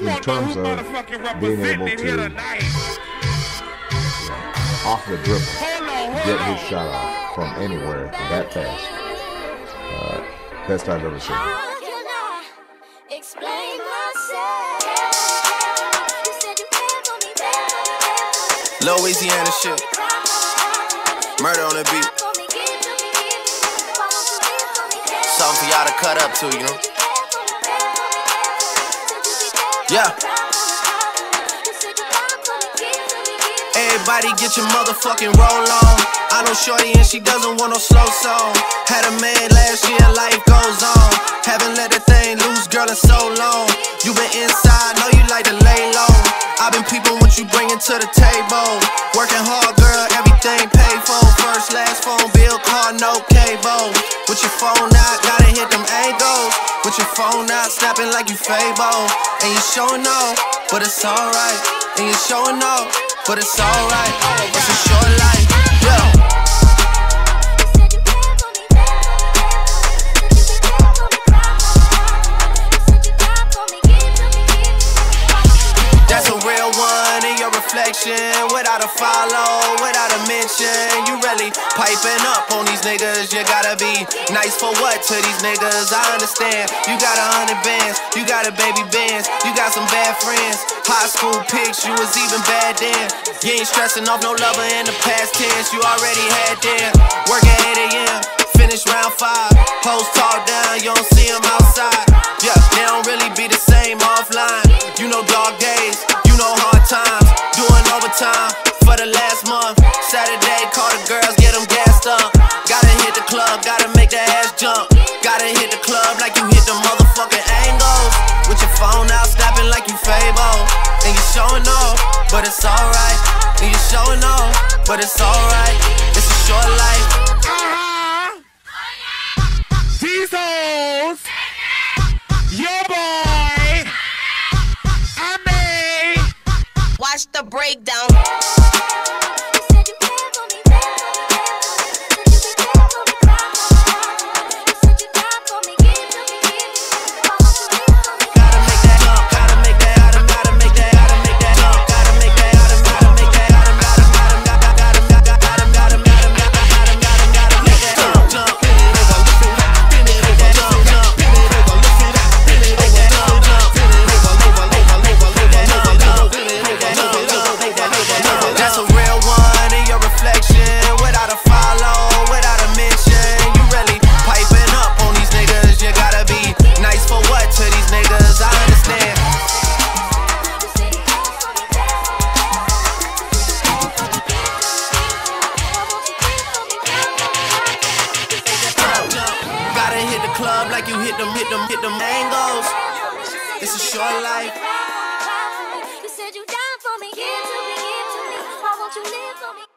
in terms of being able to off the dribble get his shot off from anywhere that fast. Uh, best I've ever seen. Louisiana shit. Murda on the beat. Something for y'all to cut up to, you know? Yeah. Everybody get your motherfucking roll on. I know Shorty and she doesn't want no slow song. Had a man last year, life goes on. Haven't let that thing loose, girl, in so long. You been inside, know you like to lay low. I've been peeping what you bringing to the table. Working hard, girl, everything paid for. First, last phone bill, car, no cable. With your phone out, gotta hit them. With your phone out, snapping like you Fabo. And you showing off, but it's alright. And you showing off, but it's alright. It's a short life, yeah. That's a real one in your reflection. Without a follow, without a mention. You really piping up on these niggas. You gotta be nice for what to these niggas? I understand. You got a hundred bands, you got a baby bands, you got some bad friends. High school pics, you was even bad then. You ain't stressing off no lover in the past tense. You already had them. Work at 8 a.m., finish round five. Hoes talk down, you don't see them outside. Yeah, they don't really be the same offline. Club, gotta make that ass jump. Gotta hit the club like you hit the motherfucking angles. With your phone out, snapping like you Fabo. And you showing off, but it's alright. And you showing off, but it's alright. It's a short life. These hoes, your boy, I made. Watch the breakdown. Club like you hit them, hit them, hit them angles. It's a short life. You said you for me. Give to me, give to me. Why won't you live for me?